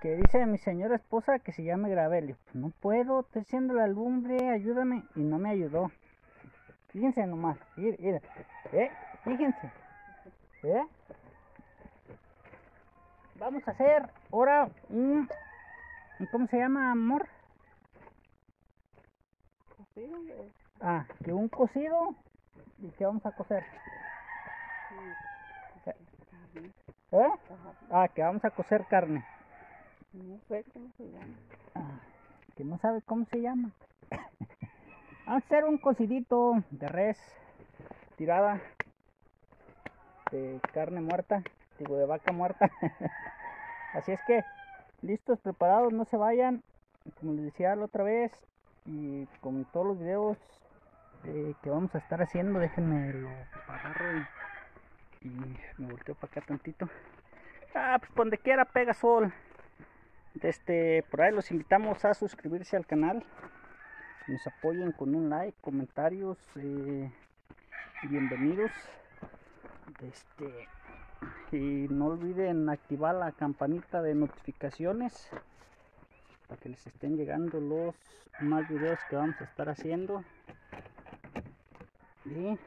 que dice mi señora esposa que se llame Gravelio. Pues no puedo, estoy haciendo la lumbre, ayúdame. Y no me ayudó. Fíjense nomás, mira. ¿Eh? Fíjense. ¿Eh? Vamos a hacer ahora un... ¿Cómo se llama, amor? Ah, que un cocido. ¿Y qué vamos a cocer? ¿Eh? Ah, que vamos a cocer carne. No sé cómo se llama. Ah, que no sabe cómo se llama. Vamos a hacer un cocidito de res tirada de carne muerta, digo de vaca muerta. Así es que, listos, preparados, no se vayan. Como les decía la otra vez, y con todos los videos eh, que vamos a estar haciendo, déjenme lo agarro y, y me volteo para acá tantito. Ah, pues donde quiera pega sol. Este, por ahí los invitamos a suscribirse al canal. Nos apoyen con un like, comentarios. Eh, bienvenidos. Este, y no olviden activar la campanita de notificaciones para que les estén llegando los más videos que vamos a estar haciendo. Y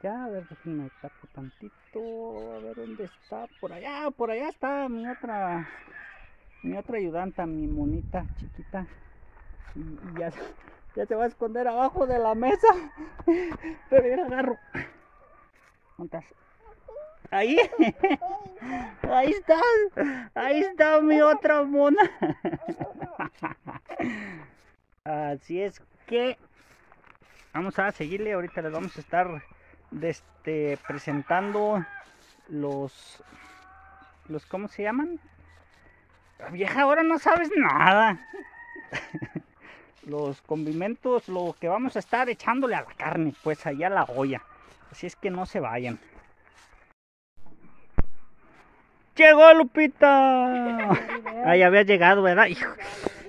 allá, a ver, déjenme tapo tantito, a ver dónde está, por allá, por allá está mi otra, mi otra ayudanta, mi monita chiquita, y, ya, ya se va a esconder abajo de la mesa, pero mira, agarro, ¿dónde estás? Ahí, ahí está, ahí está mi otra mona. Así es que vamos a seguirle, ahorita les vamos a estar este, presentando los, los, ¿cómo se llaman? Vieja, ahora no sabes nada. los condimentos, lo que vamos a estar echándole a la carne, pues allá a la olla. Así es que no se vayan. Llegó Lupita. Ay, había llegado, ¿verdad? Hijo.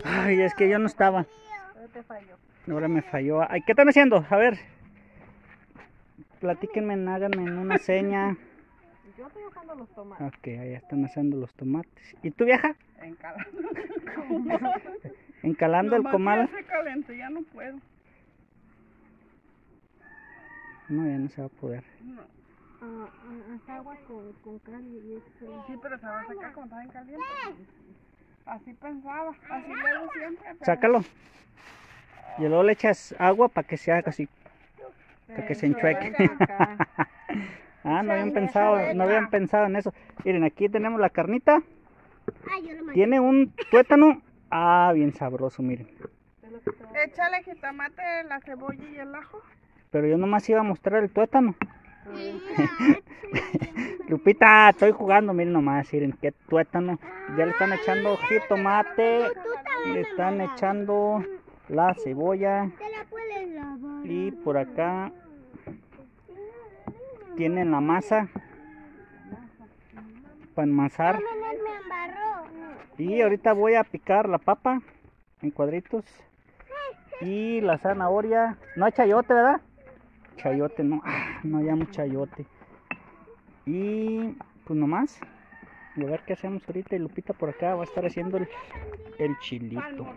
Ay, es que yo no estaba. Ahora me falló. Ay, ¿qué están haciendo? A ver. Platíquenme, háganme en una seña. Yo estoy usando los tomates. Ok, allá están haciendo los tomates. ¿Y tú, vieja? Encalando. Encalando el comal. Ya se calentó, ya no puedo. No, ya no se va a poder. No. Ah, ah, agua con, con cal y eso. Sí, pero se va a sacar como está bien caliente. Así pensaba, así lo hago siempre. pero- Sácalo. Y luego le echas agua para que se haga así. Que se enchueque. Ah, no habían pensado, no habían pensado en eso. Miren, aquí tenemos la carnita. Ah. Tiene un tuétano. Ah, bien sabroso, miren. Échale jitomate, la cebolla y el ajo. Pero yo nomás iba a mostrar el tuétano. Lupita, estoy jugando, miren nomás, miren qué tuétano. Ya le están echando jitomate, le están echando la cebolla y por acá tienen la masa para enmasar. Y ahorita voy a picar la papa en cuadritos y la zanahoria. No hay chayote, ¿verdad? Chayote, no, ah, no hayamos chayote. Y pues nomás. A ver qué hacemos ahorita. Y Lupita por acá va a estar haciendo el, chilito.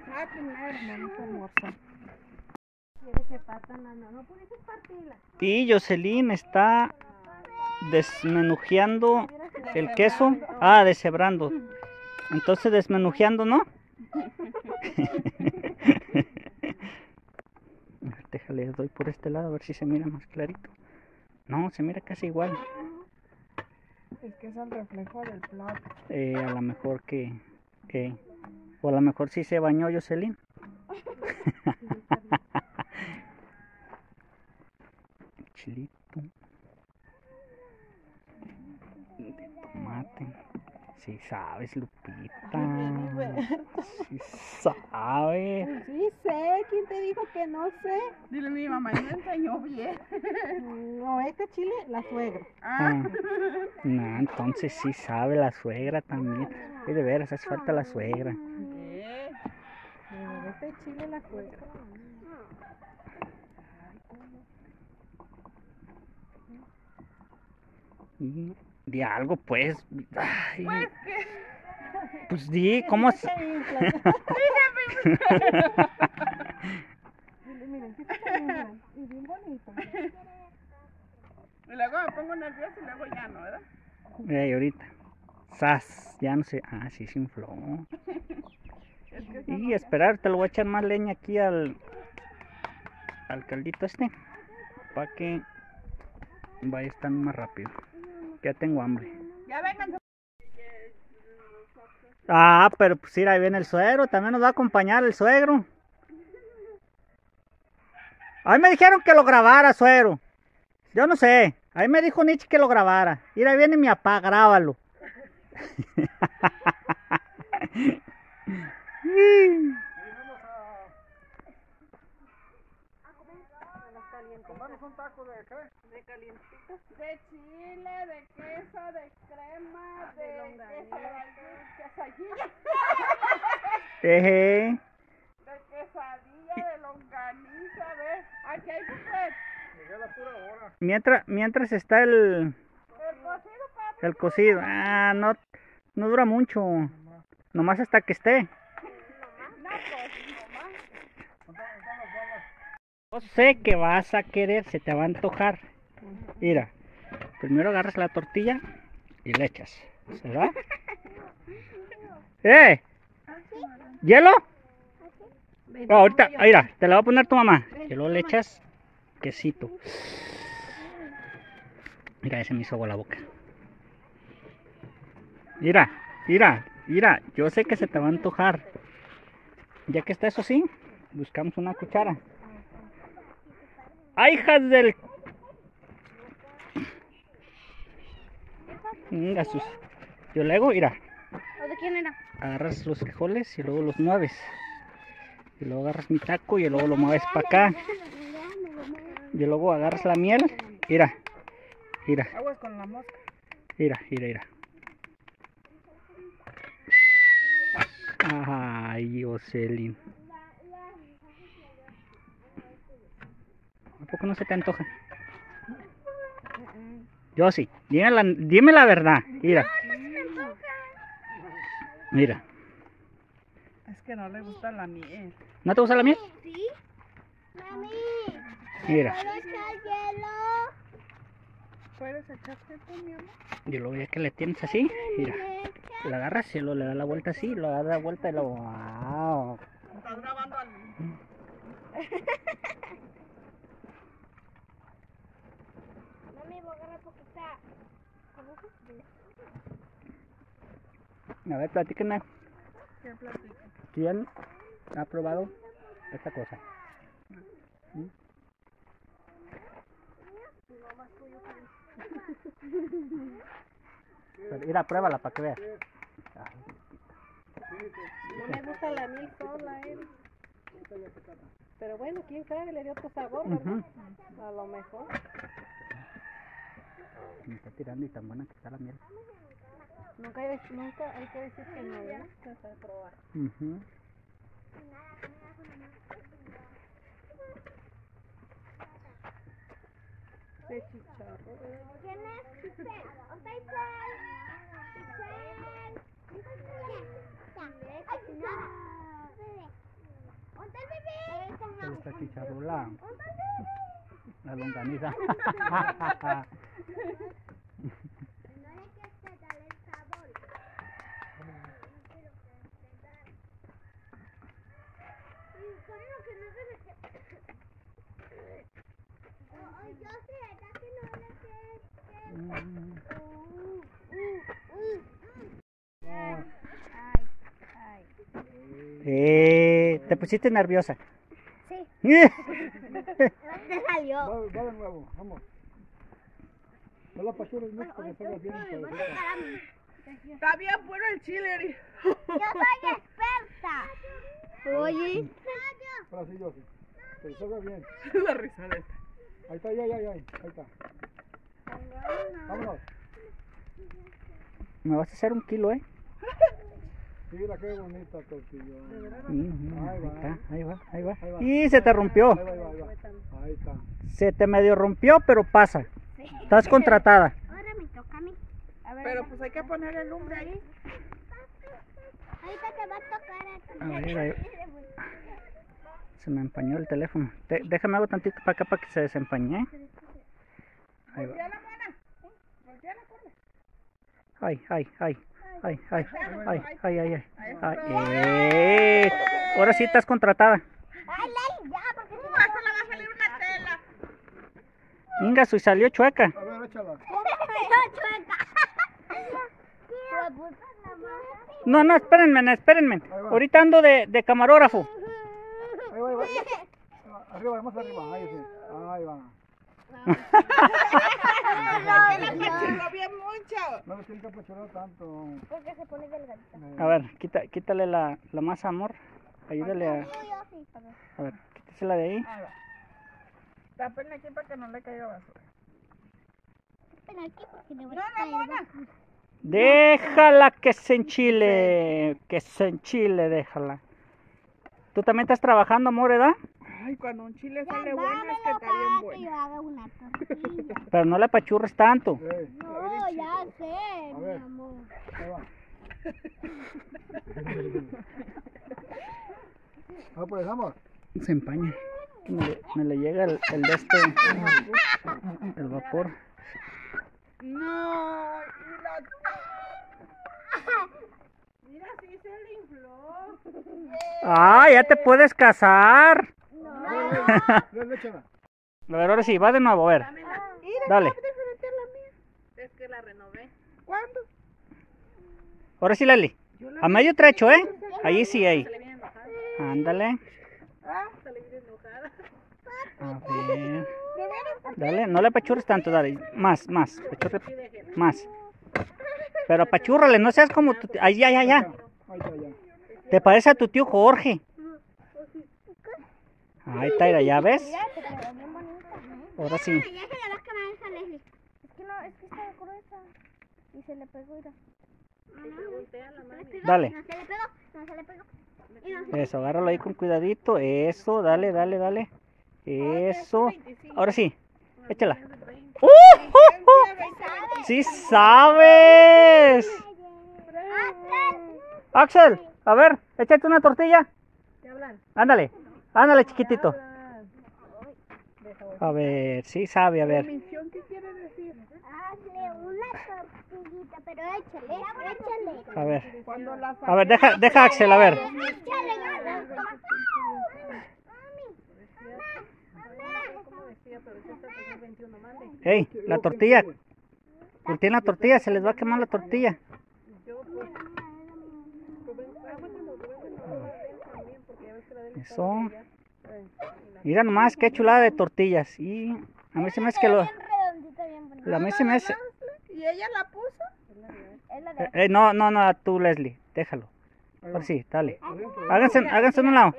Y Jocelyn está desmenujeando el queso. Ah, deshebrando. Entonces desmenujeando, ¿no? Déjale, doy por este lado a ver si se mira más clarito. No, se mira casi igual. Es que es el reflejo del plato. Eh, a lo mejor que, que... O a lo mejor sí se bañó Jocelyn. Chilito. De tomate. Sí sabes, Lupita. Sí sabes. Sí sé. ¿Quién te dijo que no sé? Dile, mi mamá me enseñó bien. No, este chile, la suegra. Ah, Ah, no, entonces sí sabe la suegra también. Y de veras, hace falta la suegra. No, este chile, la suegra. Y de algo, pues. Ay, Pues que Pues di, ¿cómo es? Miren, sí. Y bien bonito. Y luego me pongo nerviosa y luego ya no, ¿verdad? Ey, ahorita. Sas, ya no sé. Ah, sí se infló. Es que Y esperar, te lo voy a echar más leña aquí al, al caldito este. Para que vaya estando más rápido. Ya tengo hambre. ya vengan. Ah, pero pues mira, ahí viene el suegro. También nos va a acompañar el suegro. A mí me dijeron que lo grabara, suegro. Yo no sé. Ahí me dijo Nietzsche que lo grabara. Mira, ahí viene mi papá, grábalo. De chile, de queso, de crema, de quesadilla, De longaniza. Aquí hay buffet. Mientras, mientras está el, El cocido, papi. Ah, no, no dura mucho. Nomás hasta que esté. Yo sé que vas a querer, se te va a antojar. Mira, primero agarras la tortilla y le echas. ¿Verdad? ¡Eh! ¿Hielo? Ahorita, mira, te la va a poner tu mamá. Y luego le echas quesito. Mira, ese me hizo agua la boca. Mira, mira, mira, yo sé que se te va a antojar. Ya que está eso así, buscamos una cuchara. ¡Ay, hijas del! Venga, sus. Yo luego, mira, ¿O de quién era? agarras los frijoles y luego los mueves. Y luego agarras mi taco y luego lo mueves para acá. Y luego agarras la miel. Mira, mira, Aguas con la mosca. mira, mira, mira. Ay, Jocelyn. ¿A poco no se te antoja? Yo sí. Dime la, dime la verdad. Mira. Mira. Es que no le gusta la miel. ¿No te gusta la miel? ¿Sí? Mami, Mira. echar hielo? ¿Puedes echarte tú, mi amor? Luego ya que le tienes así, mira. La agarras y luego le das la vuelta así, lo das la vuelta y luego... ¡Wow! Estás grabando al... Mami, voy a agarrar poquita. A ver, platíquenme. ¿Qué platica? ¿Quién ha probado esta cosa? ¿Mm? Pero, Mira, pruébala para que veas. No me gusta la miel sola, eh. Pero bueno, quién sabe, le dio otro sabor. A lo mejor. Me está tirando y tan buena que está la miel. Nunca hay, nunca hay que decir que no, ¿verdad? Que se va a probar. Ujú. De chicharro. ¿Quién es? Isel. ¿Dónde está? Isel. Ya. ¿Dónde está el bebé? ¿Dónde está el Esta chicharrola, bebé? la longaniza. No le quieres darle el sabor. Y ¿Cómo que no debe ser? Oh, yo sé, ¿verdad que no le quieres? Mm. Uh, uh, uh. Ay, ay. Eh, te pusiste nerviosa. Sí. ¿Dónde salió? Va, va de nuevo, vamos. No la mucho para que salga bien. Está bien bueno el chile, Eri. Yo soy experta. Oye. Ahora sí, yo sí. Que le salga bien. la risa de esta. Ahí está, ya, ya, ya. Ahí está. Vámonos. Me vas a hacer un kilo, ¿eh? Mira qué bonita tortilla. Ahí Ahí va. está, ahí va, ahí va. Ahí va. Y se te rompió. Ahí va, ahí va, ahí va. Ahí está. Se te medio rompió, pero pasa. Estás contratada. Ahora me toca a mí. Pero pues hay que poner el lumbre ahí. Ahorita te va a tocar a ti. Se me empañó el teléfono. De- déjame algo tantito para acá para que se desempañe. Ahí va. Ay, ay, ay. Ay, ay, ay, ay, ay, ay. Ay, eh. Ahora sí estás contratada. Ay, Lali, ya, porque hasta le va a salir una tela. Inga, y salió chueca. A ver, échala. chueca. No, no, espérenme, espérenme. Ahorita ando de, de camarógrafo. Ahí va, ahí va. Arriba, más arriba. Ahí sí. Ahí va. Lo bien mucho. No le tienen que apachurar tanto. Porque se pone delgadita. A ver, quita, quítale la, la masa, amor. Ayúdale a... A ver, quítesela de ahí. Tápenle aquí para que no le caiga basura. Ven aquí porque le voy No, a no, caer. mona. Déjala que se enchile. Que se enchile, déjala. ¿Tú también estás trabajando, amor, edad? Ay, cuando un chile Ya, sale bueno es que dámelo está bien para que bueno. yo haga una tortilla. Pero no la apachurres tanto. No, ya sé, mi ver. amor. ahí va. Ah, pues vamos. Se empaña. Me le, me le llega el, el de este... El vapor. No, y la... Mira, sí se le infló. ¡Ah, ya te puedes casar! Échala. A ver, ahora sí, va de nuevo, a ver. Dale. diferente a la mía. Es que la renové. ¿Cuándo? Ahora sí, Leli. A medio trecho, ¿eh? Allí sí, ahí. Ándale. Ah, sale bien enojada. A ver. Dale, no le apachurres tanto, dale. Más, más. Apachurre más. Pero apachúrrale, no seas como tu... Ay, ya, ya, ya. Te parece a tu tío Jorge. Ahí está, mira, ¿ya ves? Ahora sí. Ya se le va a quemar esa Leslie. Es que no, es que está gruesa. Y se le pegó, mira. Dale. No se le pegó, no se le pegó. Y no se Eso, agárralo ahí con cuidadito. Eso, dale, dale, dale. Eso. Ahora sí. Échala. ¡Uh! ¡Sí sabes! Axel, a ver, échate una tortilla. Ándale, ándale, chiquitito. A ver, sí sabe, a ver. ¿Misión qué quiere decir? Hazle una tortillita, pero échale, échale. A ver, a ver, deja, deja Axel, a ver. Échale ganas. Ey, la tortilla. Tiene la tortilla, se les va a quemar la tortilla. Eso. Mira nomás, qué chulada de tortillas. Y a mí se me hace que lo... redondita, bien bonita. A mí se me hace... ¿Y ella la puso? La Eh, eh, no, no, no, tú Leslie, déjalo. Ahora sí, dale. Háganse, háganse en un lado.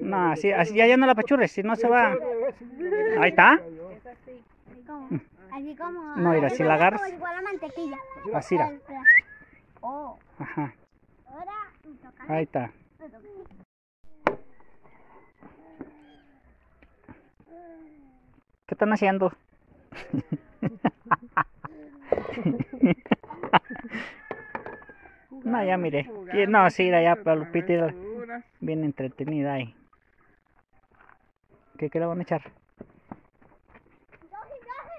No, así, así ya, ya no la pachurres, si no se va. Ahí está. Así como, así como. No, mira, si la agarras- Como igual a mantequilla. Así era. Oh, Ajá, ahora me toca. ahí está. ¿Qué están haciendo? No, ya miré. Y- No, sí, era ya para Lupita, bien entretenida ahí. ¿Qué, qué le van a echar?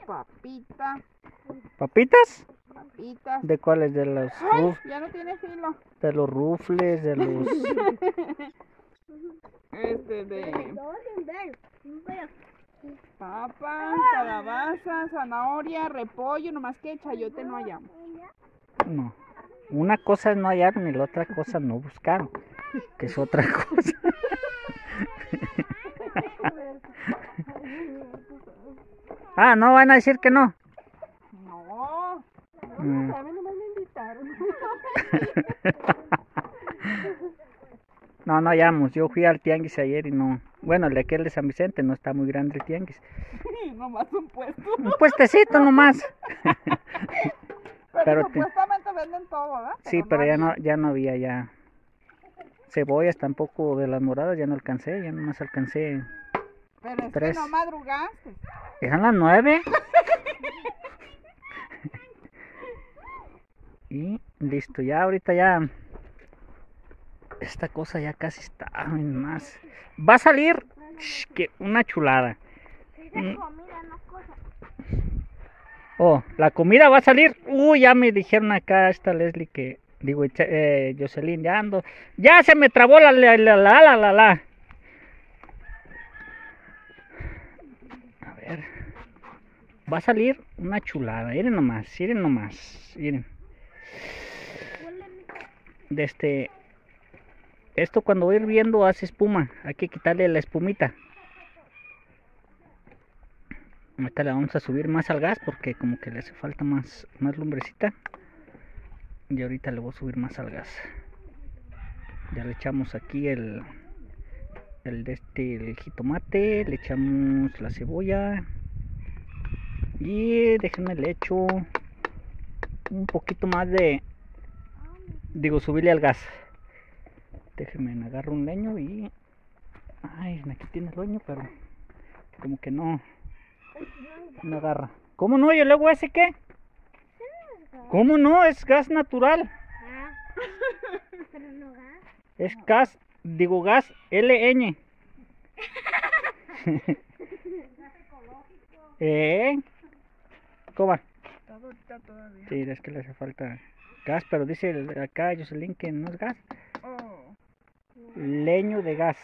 Papita, ¿Papitas? papitas. ¿De cuáles? ¿De los, Ay, ya no tiene filo. de los rufles? ¿De los...? Este de papas, calabaza, zanahoria, repollo, nomás que chayote no hallamos. No. Una cosa es no hallaron y la otra cosa no buscaron. Que es otra cosa. ah, no van a decir que no. No, Mm. No, no hallamos. Yo fui al tianguis ayer y no. Bueno, el de aquel de San Vicente no está muy grande el tianguis. nomás un puesto. Un puestecito nomás. Pero, Pero te- supuestamente venden todo, ¿verdad? Sí, pero ya no, ya no había ya. Cebollas tampoco de las moradas ya no alcancé, ya nomás alcancé. Pero es tres. que no madrugaste. Eran las nueve. Y listo, ya ahorita ya. Esta cosa ya casi está en más. Va a salir sh, que una chulada. Es de comida, no cosa. Oh, la comida va a salir. Uy, ya me dijeron acá esta Leslie que. Digo, eh, Jocelyn, ya ando. Ya se me trabó la la la la la la. la. A ver. Va a salir una chulada. Miren nomás, miren nomás. Miren. De este. Esto cuando va hirviendo hace espuma. Hay que quitarle la espumita. Ahorita le vamos a subir más al gas porque como que le hace falta más, más lumbrecita. Y ahorita le voy a subir más al gas. Ya le echamos aquí el, el de este el jitomate, le echamos la cebolla. Y déjenme le echo un poquito más de digo subirle al gas. Déjenme agarro un leño y ay, aquí tiene el leño, pero como que no no agarra. ¿Cómo no? ¿Y luego ese qué? ¿Cómo no? Es gas natural. Ah. Pero no gas. Es gas, digo gas LN. ¿Eh? ¿Cómo va? Está todavía. Sí, es que le hace falta gas, pero dice el- acá Jocelyn que no es gas. Oh. Leño de gas.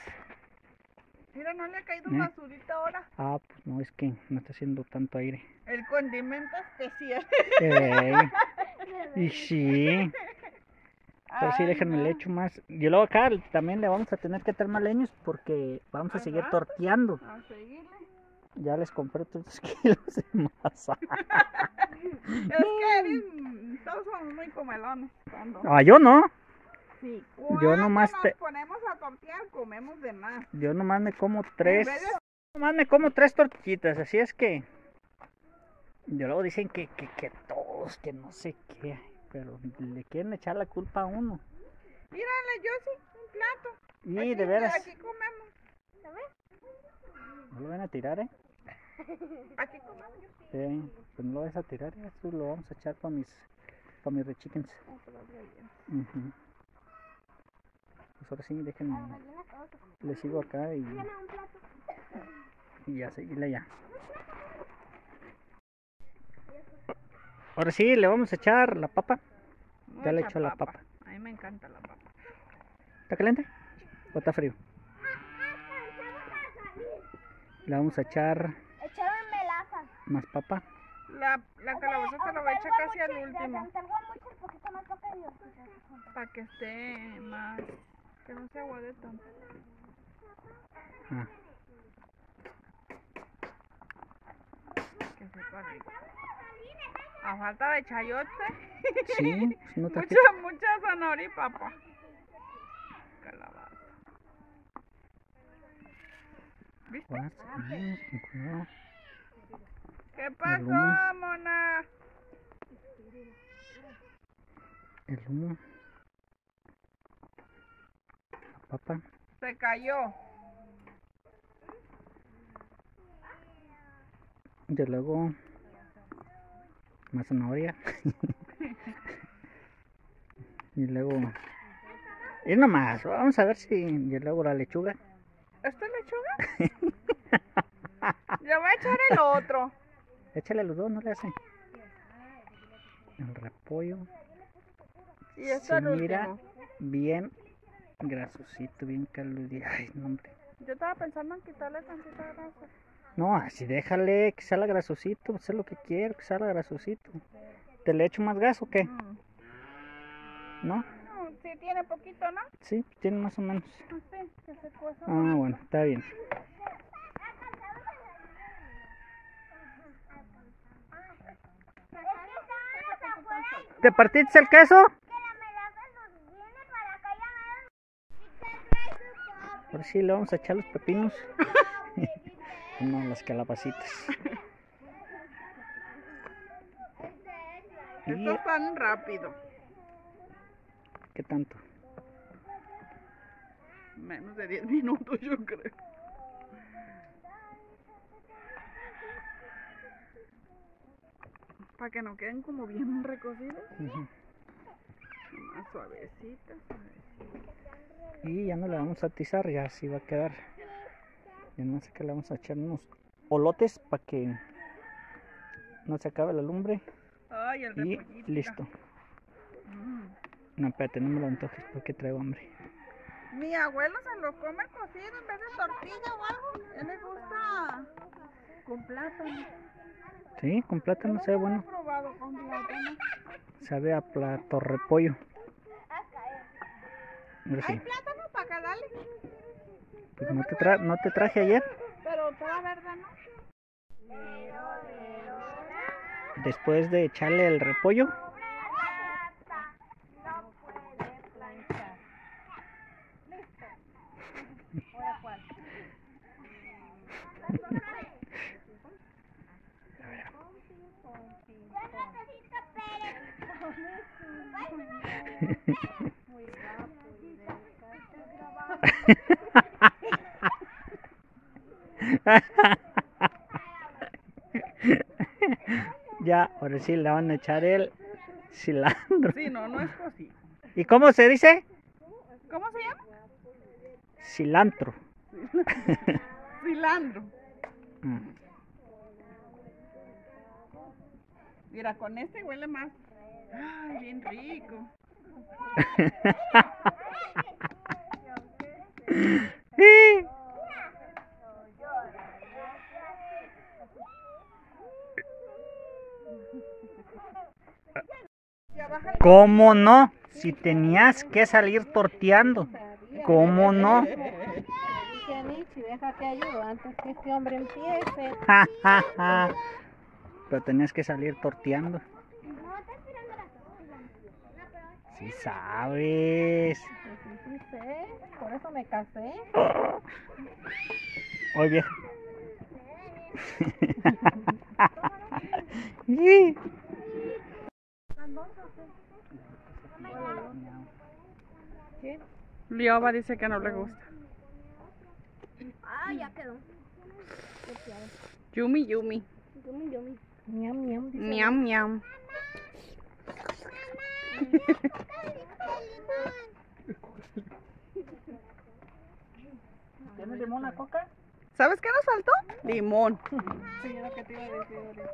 Mira, no le ha caído ¿Eh? basurita ahora. Ah, pues no, es que no está haciendo tanto aire. El condimento especial. Ey, y sí. Pero sí, Ay, déjenme no. le echo más. Y luego acá también le vamos a tener que echar más leños porque vamos a seguir torteando. A seguirle. Ya les compré otros kilos de masa. Es que eres- todos somos muy comelones. Cuando, Ah, yo no. Sí, yo nomás nos te- ponemos a tortear, comemos de más. Yo nomás me como tres. De- Nomás me como tres tortillitas, así es que. Y luego dicen que, que, que todos, que no sé qué. Pero le quieren echar la culpa a uno. Mírale, yo sí, un plato. Y Aquí- de veras. Aquí comemos. No lo van a tirar, ¿eh? Aquí comemos. Sí, pues no lo vas a tirar, eso lo vamos a echar para mis, para mis rechickens. Ujú. Pues ahora sí, déjenme. Le sigo acá y, y ya seguirle ya. Ahora sí, le vamos a echar la papa. Ya le echo la papa. A mí me encanta la papa. ¿Está caliente? ¿O está frío? Le vamos a echar Echaron melaza. más papa. La, la calabaza te la voy a echar casi al último. Para que esté más. Que no se aguade tanto. Ah, Que sepa rico. A falta de chayote. sí, pues no mucha, trajiste. mucha zanahoria y papa. Calabaza. ¿Viste? ¿Qué pasó, mona? El humo. La papa. Se cayó. Y luego más zanahoria. y luego. Y nomás, vamos a ver si. Y luego la lechuga. ¿Esto es lechuga? Le voy a echar el otro. Échale los dos, no le hace. El repollo. Y esto Se mira último. bien grasosito, bien caludito. Ay, no, hombre. Yo estaba pensando en quitarle tantita grasa. No, así déjale que salga grasosito, es lo que quiero, que salga grasosito. ¿Te le echo más gas o qué? Mm. ¿No? No, sí tiene poquito, ¿no? Sí, tiene más o menos. Así, que se cueza. Ah, bueno, está bien. ¿Te partiste el queso? Ahora sí le vamos a echar los pepinos. no, las calabacitas. ¿Y Esto es tan rápido. qué tanto? Menos de 10 minutos, yo creo. Para que no queden como bien recocidos. Suavecita, suavecita. Y ya no le vamos a atizar, ya así va a quedar. Ya no sé qué le vamos a echar unos olotes para que no se acabe la lumbre. Ay, el Y repollito. listo. Mm. No, espérate, no me lo antojes porque traigo hambre. Mi abuelo se lo come cocido en vez de tortilla o algo. Él le gusta con plátano. Sí, con plátano sabe Nunca lo bueno. he probado con plátano. Sabe a plato repollo. Ahora sí. ¿Hay plátano para calarle? Pues no te, tra- no te traje ayer. Pero toda verde, ¿no? Después de echarle el repollo, ya, ahora sí le van a echar el cilantro. Sí, no, no es cocido. ¿Y cómo se dice? ¿Cómo se llama? Cilantro. Cilantro. Mm. Mira, con este huele más. Ay, bien rico. Sí. ¿Cómo no? Si tenías que salir torteando. ¿Cómo no? Ayudo antes que este hombre empiece. Pero tenías que salir torteando. Sabes. Pues sí, sí sé, por eso me casé. Oye, vieja. Sí. ¿Qué? Lioba dice que no le gusta. Ah, ya quedó. Yumi, yumi. Yumi, yumi. Miam, miam. Miam, miam. ¿Tienes limón a coca? ¿Sabes qué nos faltó? Limón. Sí, lo que te iba a decir ahorita.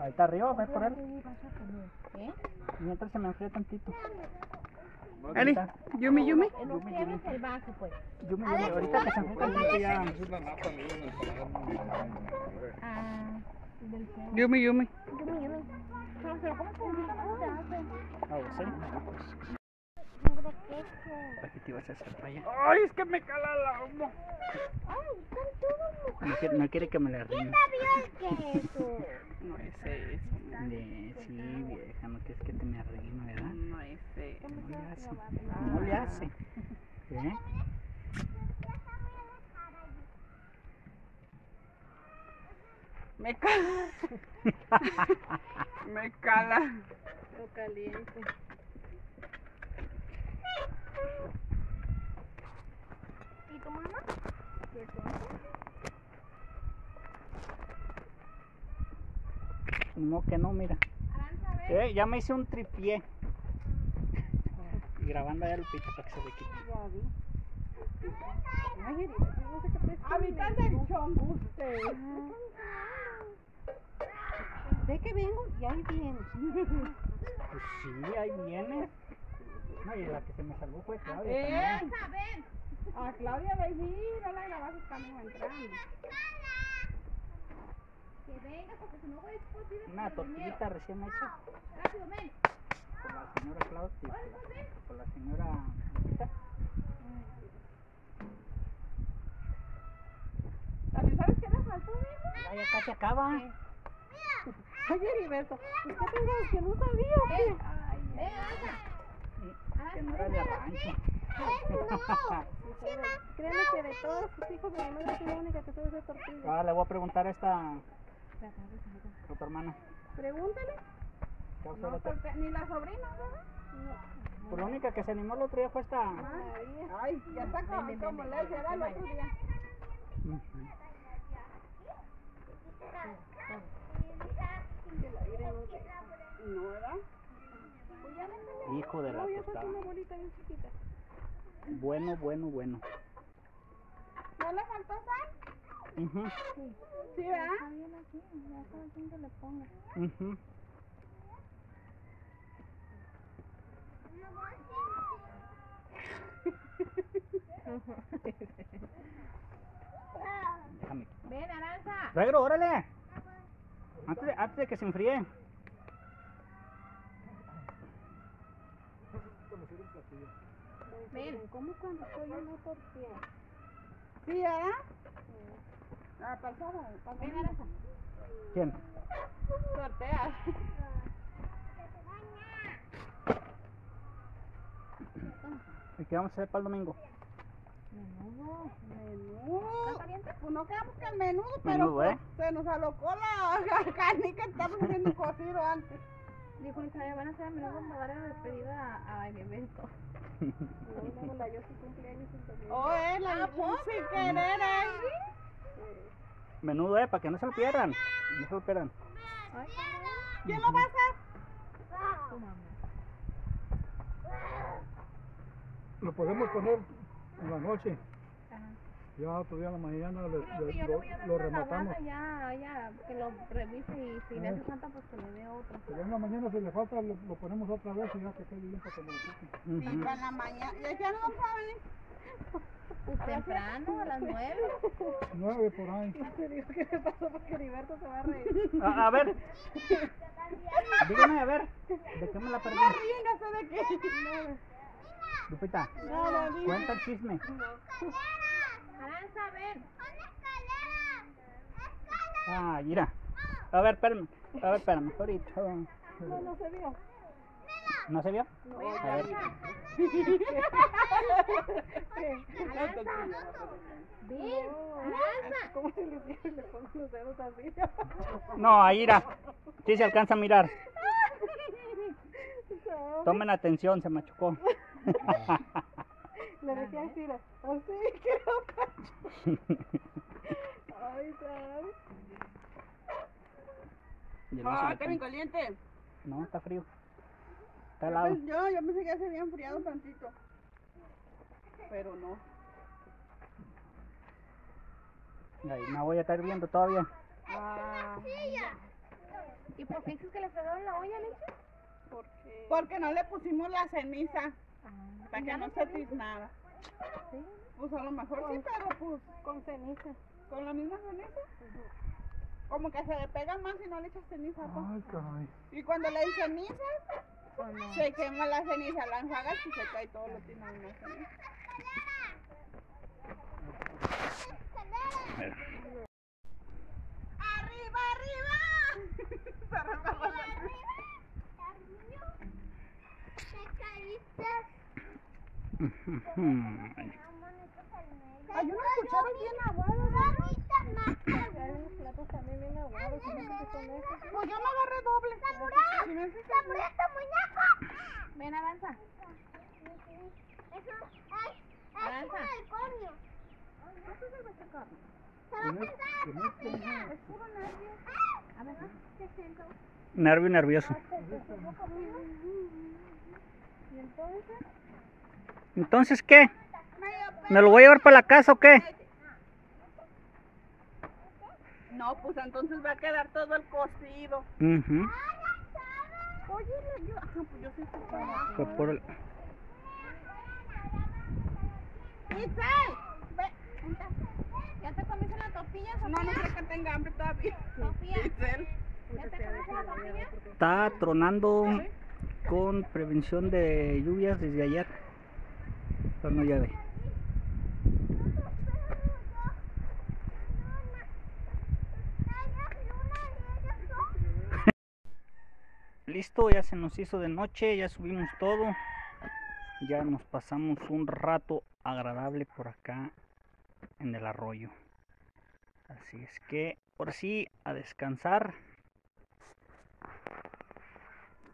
Ahí está arriba, ve por él. ¿Qué? Mientras se me enfría tantito. Eli, yumi, yumi. No quieres el vaso, pues. Yo me llevo ahorita que se enfría tantito ya. Ah, del cero. Yumi, yumi. Yumi, yumi. Pero, pero, ¿cómo se. Ah, queso. Aquí te ibas a hacer para allá. Ay, es que me cala la humo. Ay, están todos No quiere, no quiere que me el queso. No es eso. De, sí, vieja, no quieres que te me arrime, ¿verdad? No es eso. No le hace. No le hace. ¿Eh? Me cala. me cala. Lo caliente. ¿Y tu mamá? No, que no, mira. Eh, ya me hice un tripié. Y grabando allá el pito para que se le quite. Ya vi. Ay, no sé qué te Habitan del chonguste. Ve que vengo y ahí viene. Pues sí, ahí viene. No, y la que se me salvó fue Claudia. Eh, también. a Claudia de allí no la grabaste estamos entrando. Que venga, porque si no voy a discutir. Una tortillita recién hecha Rápido, ven. por la señora Claudia. y por la- Por la señora. ¿También sabes qué le faltó, mijo? Ya, ya casi acaba. Oye, Heriberto, ¿es que tengo que no sabía o qué? Ven, anda. Que no era de rancho. Créeme que de todos sus hijos de la madre soy la única que sabe hacer tortillas. Ah, le voy a preguntar a esta. A tu hermana. Pregúntale. ¿Qué No, pues, ni la sobrina, ¿verdad? Pues la única que se animó el otro día fue esta. Ay, ya está como, como le será el otro día. No, Hijo de la tostada. una bolita bien chiquita. Bueno, bueno, bueno. ¿No le faltó sal? Sí, ¿verdad? Está bien así, ya cada quien que le ponga. Déjame. Ven, Aranza. Suegro, órale. Antes de, antes de que se enfríe. Ven. ¿Cómo cuando estoy una tortilla? Sí, ¿verdad? Ah, pasado, Ven, Aranza. ¿Quién? Sorteas. ¿Y qué vamos a hacer para el domingo? Menudo. Pues no quedamos que el menudo, pero Menudo, ¿eh? pues, se nos alocó la, la carne que estábamos haciendo cocido antes. Dijo Isabel, van a hacer a menudo para darle la despedida a, a evento. No, no, la yo su cumpleaños en. Oh, eh, la sin querer, eh. Menudo, eh, para que no se lo pierdan. No se lo pierdan. ¿Quién lo va a hacer? Tu mamá. Lo podemos poner en la noche. Ajá. Ya otro día en la mañana le- No, le- que yo le lo, voy a dar lo rematamos. ya, ya, que lo revise y si le hace falta, pues que le dé otro. Pero en la mañana si le falta lo, lo ponemos otra vez y ya que quede bien para que lo quiten. Para la mañana. ¿Ya, ya no venir? Pues temprano, a las nueve. Nueve por ahí. Te digo qué me pasó porque Heriberto se va a reír. A, a ver. Dígame, a ver. ¿De qué me la perdí? Sí, no sé de qué. Lupita, No, no, no. cuenta el chisme. Aranza, ven. Ah, mira. A ver, espérame. A ver, espérame. Ahorita. No, no se vio. ¿No se vio? A ver. ¿Cómo se le le pongo los dedos así? No, ahí irá. Sí se alcanza a mirar. Tomen atención, se machucó. Le decía así, así, que lo cacho. Ay, ¿sabes? Ah, está bien caliente. No, está frío. Está Yo, helado. yo, yo pensé que ya se había enfriado tantito. Pero no. Ahí, me voy a estar viendo todavía. Ah, ¿Y por qué dices que le fregaron la olla, Leche? Porque... porque no le pusimos la ceniza Ah, para que no se tiznara. Sí. Pues a lo mejor sí, pero pues Con ceniza. con la misma ceniza. Como que se le pega más si no le echas ceniza. pues. Ay, caray. Y cuando le echas ceniza, Pues no. se quema la ceniza, la enjuagas y se cae todo lo tiene en la ceniza. ¡Arriba, arriba! Se resbaló la- Ay, yo no escuchaba bien Hay unos platos también bien aguados. ¿y no sé qué son esos? Pues yo me agarré doble. Si me hace que- Ven, Aranza. Aranza. A ver, Nervio nervioso. ¿Y entonces? Entonces, ¿qué? ¿Me lo voy a llevar para la casa o qué? No, pues entonces va a quedar todo el cocido. Ujú. Oye, yo, pues yo por el-. ¿Ya te comiste la tortilla, No, no creo que tenga hambre todavía. Sofía? ¿Ya te comiste la tortilla? Está tronando con prevención de lluvias desde ayer. Listo, ya se nos hizo de noche, ya subimos todo. Ya nos pasamos un rato agradable por acá en el arroyo. Así es que, por sí, a descansar.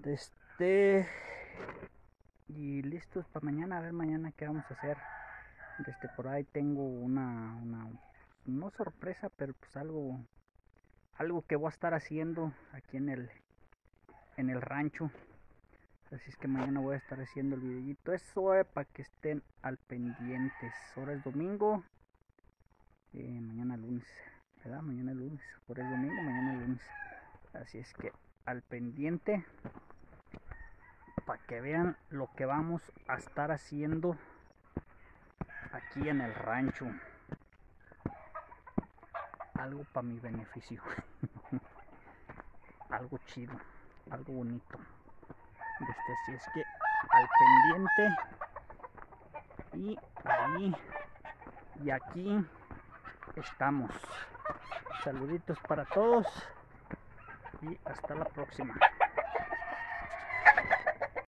Este. Y listos para mañana, a ver mañana qué vamos a hacer. Desde por ahí tengo una, una no sorpresa, pero pues algo algo que voy a estar haciendo aquí en el en el rancho. Así es que mañana voy a estar haciendo el videito. Eso es para que estén al pendientes. Ahora es domingo. eh, mañana lunes. ¿Verdad? Mañana es lunes. Ahora es domingo, mañana es lunes. Así es que al pendiente. Para que vean lo que vamos a estar haciendo aquí en el rancho. Algo para mi beneficio. algo chido. Algo bonito. Este, así es que al pendiente y ahí y aquí estamos saluditos para todos y hasta la próxima